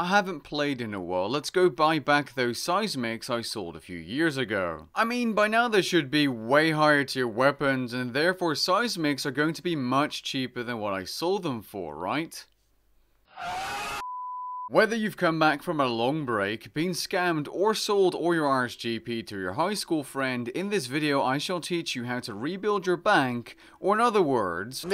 I haven't played in a while, let's go buy back those seismics I sold a few years ago. I mean, by now there should be way higher tier weapons, and therefore seismics are going to be much cheaper than what I sold them for, right? Whether you've come back from a long break, been scammed or sold all your RSGP to your high school friend, in this video I shall teach you how to rebuild your bank, or in other words,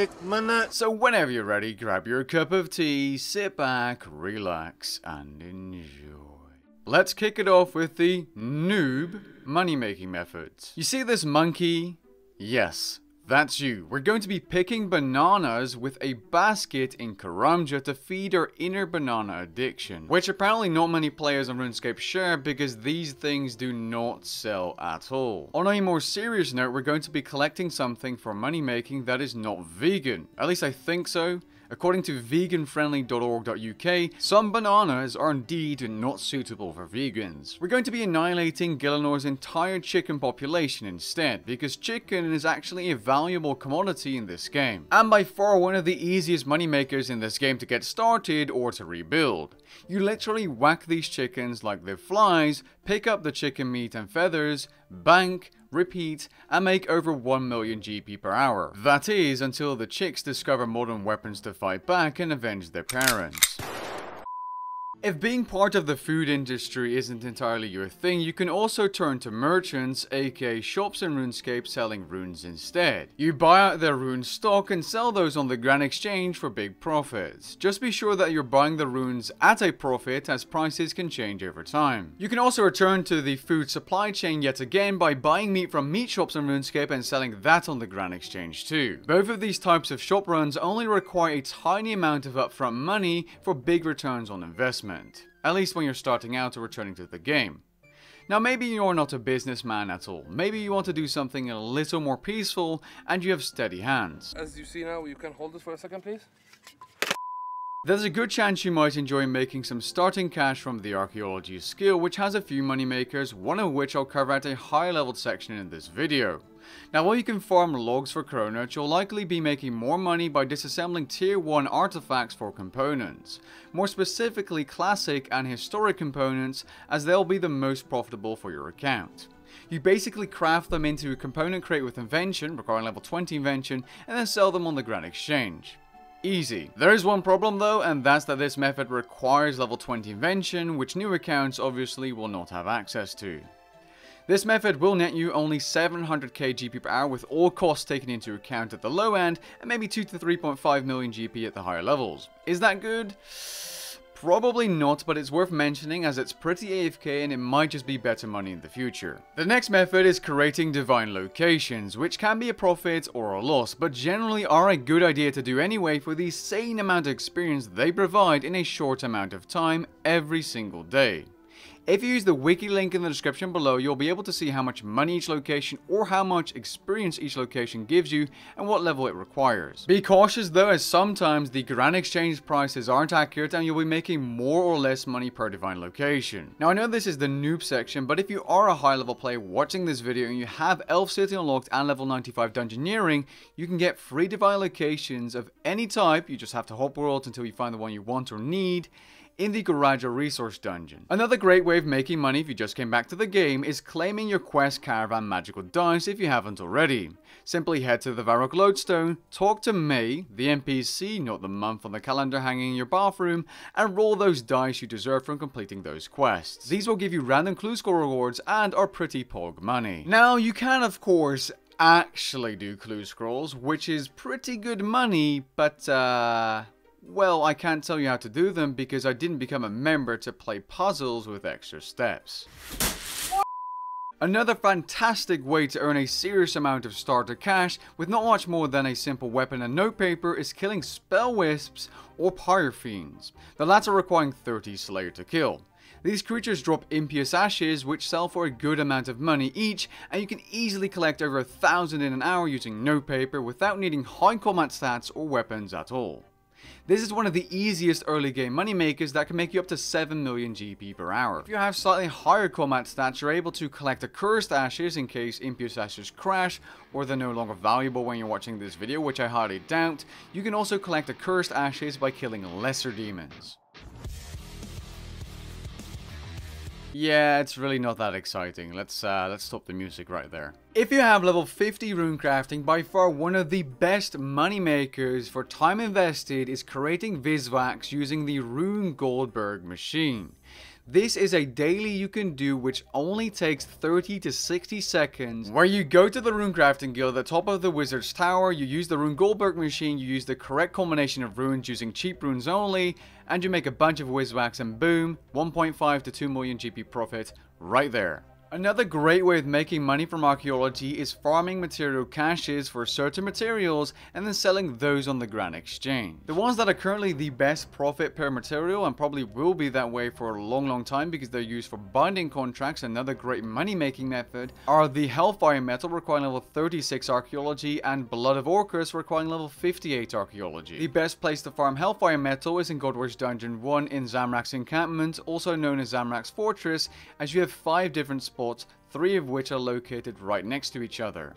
so whenever you're ready, grab your cup of tea, sit back, relax, and enjoy. Let's kick it off with the noob money making methods. You see this monkey? Yes, that's you. We're going to be picking bananas with a basket in Karamja to feed our inner banana addiction, which apparently not many players on RuneScape share because these things do not sell at all. On a more serious note, we're going to be collecting something for money making that is not vegan. At least I think so. According to veganfriendly.org.uk, some bananas are indeed not suitable for vegans. We're going to be annihilating Gielinor's entire chicken population instead, because chicken is actually a valuable commodity in this game, and by far one of the easiest moneymakers in this game to get started or to rebuild. You literally whack these chickens like they're flies, pick up the chicken meat and feathers, bank, repeat, and make over 1 million GP per hour. That is, until the chicks discover modern weapons to fight back and avenge their parents. If being part of the food industry isn't entirely your thing, you can also turn to merchants, aka shops in RuneScape selling runes instead. You buy out their rune stock and sell those on the Grand Exchange for big profits. Just be sure that you're buying the runes at a profit as prices can change over time. You can also return to the food supply chain yet again by buying meat from meat shops in RuneScape and selling that on the Grand Exchange too. Both of these types of shop runs only require a tiny amount of upfront money for big returns on investment at least when you're starting out or returning to the game. Now maybe you're not a businessman at all, maybe you want to do something a little more peaceful and you have steady hands. As you see now, you can hold this for a second please. There's a good chance you might enjoy making some starting cash from the archaeology skill which has a few moneymakers, one of which I'll cover at a high level section in this video. Now while you can farm logs for Chronote, you'll likely be making more money by disassembling tier 1 artifacts for components. More specifically classic and historic components as they'll be the most profitable for your account. You basically craft them into a component crate with invention, requiring level 20 invention, and then sell them on the Grand Exchange. Easy. There is one problem though, and that's that this method requires level 20 invention, which new accounts obviously will not have access to. This method will net you only 700k GP per hour with all costs taken into account at the low end and maybe 2 to 3.5 million GP at the higher levels. Is that good? Probably not, but it's worth mentioning as it's pretty AFK and it might just be better money in the future. The next method is creating divine locations, which can be a profit or a loss, but generally are a good idea to do anyway for the same amount of experience they provide in a short amount of time every single day. If you use the wiki link in the description below, you'll be able to see how much money each location or how much experience each location gives you and what level it requires. Be cautious though as sometimes the Grand Exchange prices aren't accurate and you'll be making more or less money per divine location. Now I know this is the noob section, but if you are a high level player watching this video and you have Elf City unlocked and level 95 Dungeoneering, you can get free divine locations of any type, you just have to hop world until you find the one you want or need, in the Gorajo resource dungeon. Another great way of making money if you just came back to the game is claiming your quest caravan magical dice if you haven't already. Simply head to the Varrock Lodestone, talk to May, the NPC, not the month on the calendar hanging in your bathroom, and roll those dice you deserve from completing those quests. These will give you random clue scroll rewards and are pretty pog money. Now, you can of course actually do clue scrolls, which is pretty good money, but uh, well, I can't tell you how to do them because I didn't become a member to play puzzles with extra steps. Another fantastic way to earn a serious amount of starter cash with not much more than a simple weapon and notepaper is killing spell wisps or pyrofiends, the latter requiring 30 slayer to kill. These creatures drop impious ashes which sell for a good amount of money each and you can easily collect over a thousand in an hour using notepaper without needing high combat stats or weapons at all. This is one of the easiest early game moneymakers that can make you up to 7 million GP per hour. If you have slightly higher combat stats, you're able to collect accursed ashes in case impious ashes crash or they're no longer valuable when you're watching this video, which I highly doubt. You can also collect accursed ashes by killing lesser demons. Yeah, it's really not that exciting. Let's uh, let's stop the music right there. If you have level 50 runecrafting, by far one of the best money makers for time invested is creating Vis wax using the Rune Goldberg machine. This is a daily you can do which only takes 30 to 60 seconds where you go to the runecrafting guild at the top of the wizard's tower, you use the rune Goldberg machine, you use the correct combination of runes using cheap runes only, and you make a bunch of vis wax and boom, 1.5 to 2 million GP profit right there. Another great way of making money from archaeology is farming material caches for certain materials and then selling those on the Grand Exchange. The ones that are currently the best profit per material and probably will be that way for a long long time because they're used for binding contracts, another great money making method, are the Hellfire Metal requiring level 36 archaeology and Blood of Orcus requiring level 58 archaeology. The best place to farm Hellfire Metal is in Godwars Dungeon 1 in Zamorak's encampment, also known as Zamorak's Fortress, as you have 5 different spots spots, three of which are located right next to each other.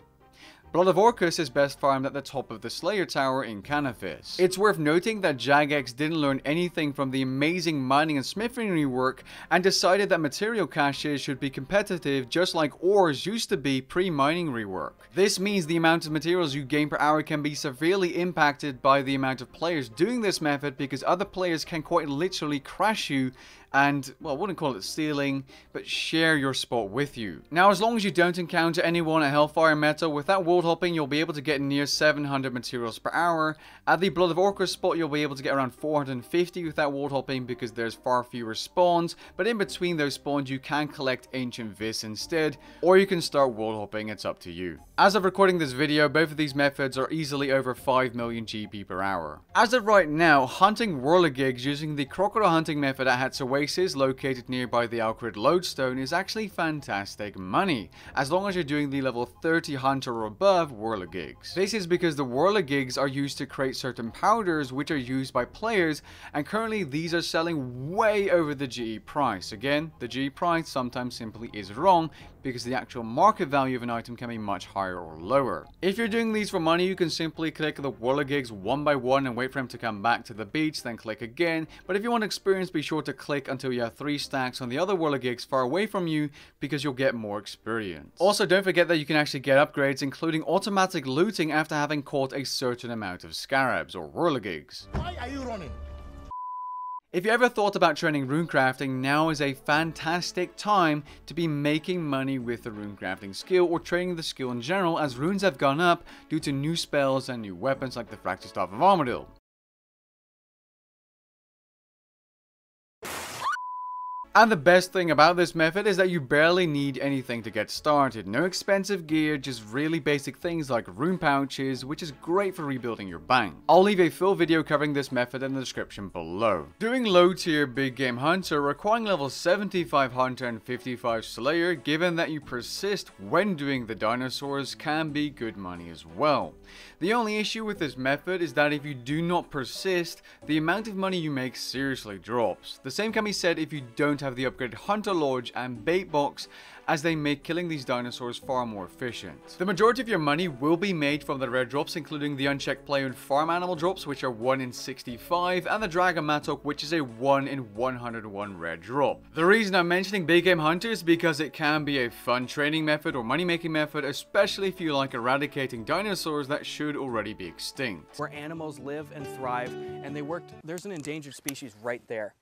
Blood of Orcus is best farmed at the top of the Slayer Tower in Canifis. It's worth noting that Jagex didn't learn anything from the amazing mining and smithing rework and decided that material caches should be competitive just like ores used to be pre-mining rework. This means the amount of materials you gain per hour can be severely impacted by the amount of players doing this method because other players can quite literally crash you and, well, I wouldn't call it stealing, but share your spot with you. Now, as long as you don't encounter anyone at Hellfire Metal, with that world hopping, you'll be able to get near 700 materials per hour. At the Blood of Orcus spot, you'll be able to get around 450 without world hopping because there's far fewer spawns, but in between those spawns, you can collect Ancient Vis instead, or you can start world hopping, it's up to you. As of recording this video, both of these methods are easily over 5 million GP per hour. As of right now, hunting Whirligigs using the crocodile hunting method at Het's oasis located nearby the Al Kharid Lodestone is actually fantastic money, as long as you're doing the level 30 hunter or above Whirligigs. This is because the Whirligigs are used to create certain powders which are used by players, and currently these are selling way over the GE price. Again, the GE price sometimes simply is wrong, because the actual market value of an item can be much higher or lower. If you're doing these for money, you can simply click the Whirligigs one by one and wait for them to come back to the beach, then click again. But if you want experience, be sure to click until you have 3 stacks on the other Whirligigs far away from you because you'll get more experience. Also, don't forget that you can actually get upgrades, including automatic looting after having caught a certain amount of scarabs or Whirligigs. Why are you running? If you ever thought about training runecrafting, now is a fantastic time to be making money with the runecrafting skill or training the skill in general as runes have gone up due to new spells and new weapons like the Fractured Staff of Armadyl. And the best thing about this method is that you barely need anything to get started. No expensive gear, just really basic things like rune pouches, which is great for rebuilding your bank. I'll leave a full video covering this method in the description below. Doing low tier big game hunter requiring level 75 hunter and 55 slayer, given that you persist when doing the dinosaurs can be good money as well. The only issue with this method is that if you do not persist, the amount of money you make seriously drops. The same can be said if you don't have have the upgraded Hunter Lodge and Bait Box as they make killing these dinosaurs far more efficient. The majority of your money will be made from the rare drops including the unchecked player and farm animal drops which are 1 in 65 and the Dragon Mattock which is a 1 in 101 rare drop. The reason I'm mentioning big game hunters is because it can be a fun training method or money making method especially if you like eradicating dinosaurs that should already be extinct. Where animals live and thrive and they worked, there's an endangered species right there.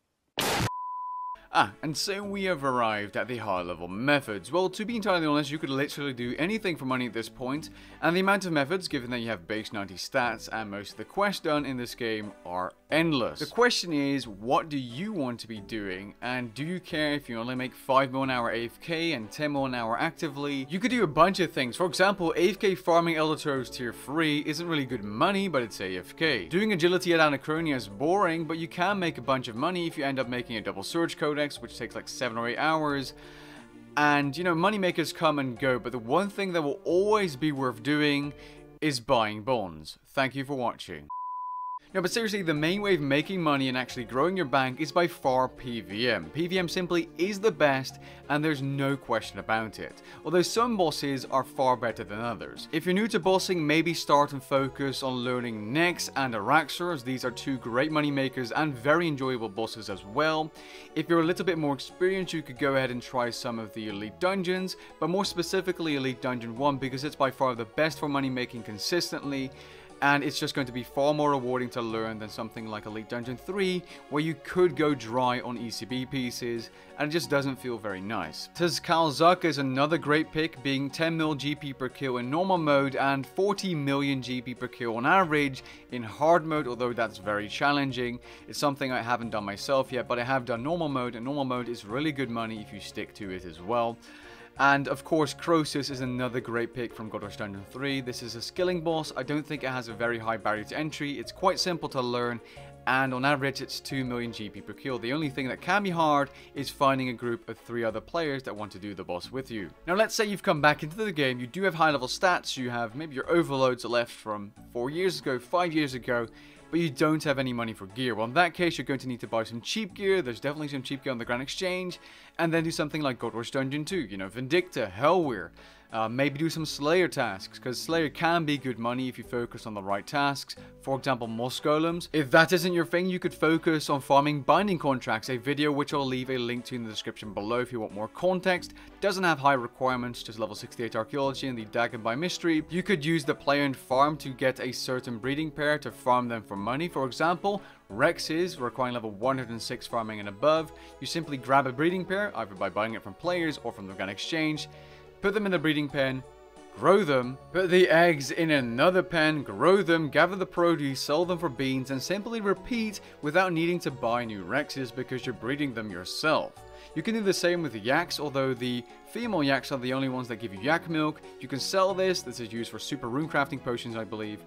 Ah, and so we have arrived at the high level methods. Well, to be entirely honest, you could literally do anything for money at this point, and the amount of methods, given that you have base 90 stats and most of the quests done in this game, are endless. The question is, what do you want to be doing, and do you care if you only make 5 more an hour AFK and 10 more an hour actively? You could do a bunch of things. For example, AFK farming Elder Turtles tier 3 isn't really good money, but it's AFK. Doing agility at Anachronia is boring, but you can make a bunch of money if you end up making a double surge codex which takes like 7 or 8 hours. And, you know, moneymakers come and go, but the one thing that will always be worth doing is buying bonds. Thank you for watching. But seriously, the main way of making money and actually growing your bank is by far PVM. PVM simply is the best, and there's no question about it. Although some bosses are far better than others. If you're new to bossing, maybe start and focus on learning Nex and Araxxor, as these are two great money makers and very enjoyable bosses as well. If you're a little bit more experienced, you could go ahead and try some of the Elite Dungeons, but more specifically Elite Dungeon 1 because it's by far the best for money making consistently and it's just going to be far more rewarding to learn than something like Elite Dungeon 3, where you could go dry on ECB pieces, and it just doesn't feel very nice. TzKal-Zuk is another great pick, being 10 mil GP per kill in normal mode, and 40 million GP per kill on average in hard mode, although that's very challenging. It's something I haven't done myself yet, but I have done normal mode, and normal mode is really good money if you stick to it as well. And of course, Croesus is another great pick from God Wars Dungeon 3. This is a skilling boss. I don't think it has a very high barrier to entry. It's quite simple to learn, and on average it's 2 million GP per kill. The only thing that can be hard is finding a group of 3 other players that want to do the boss with you. Now let's say you've come back into the game, you do have high level stats, you have maybe your overloads left from 4 years ago, 5 years ago, but you don't have any money for gear. Well, in that case, you're going to need to buy some cheap gear. There's definitely some cheap gear on the Grand Exchange. And then do something like God Wars Dungeon 2, you know, Vindicta, Helwyr. Uh, maybe do some Slayer tasks, because Slayer can be good money if you focus on the right tasks. For example, Moss Golems. If that isn't your thing, you could focus on farming binding contracts, a video which I'll leave a link to in the description below if you want more context. Doesn't have high requirements, just level 68 archaeology and the Dagon by Mystery. You could use the player-owned farm to get a certain breeding pair to farm them for money. For example, Rexes requiring level 106 farming and above. You simply grab a breeding pair, either by buying it from players or from the gun Exchange put them in the breeding pen, grow them, put the eggs in another pen, grow them, gather the produce, sell them for beans, and simply repeat without needing to buy new Rexes because you're breeding them yourself. You can do the same with the yaks, although the female yaks are the only ones that give you yak milk. You can sell this, this is used for super rune crafting potions I believe,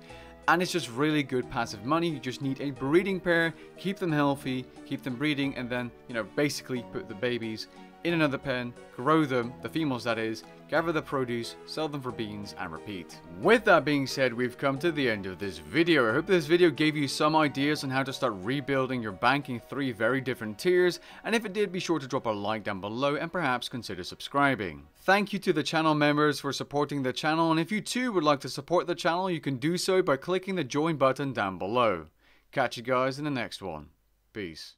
and it's just really good passive money. You just need a breeding pair, keep them healthy, keep them breeding, and then, you know, basically put the babies in another pen, grow them, the females that is, gather the produce, sell them for beans, and repeat. With that being said, we've come to the end of this video. I hope this video gave you some ideas on how to start rebuilding your bank in three very different tiers, and if it did, be sure to drop a like down below and perhaps consider subscribing. Thank you to the channel members for supporting the channel, and if you too would like to support the channel, you can do so by clicking the join button down below. Catch you guys in the next one. Peace.